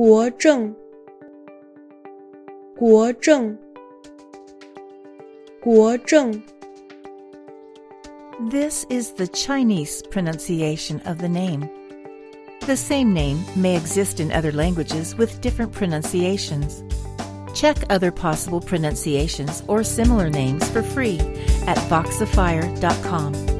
国正，国正，国正。This is the Chinese pronunciation of the name. The same name may exist in other languages with different pronunciations. Check other possible pronunciations or similar names for free at voxifier.com.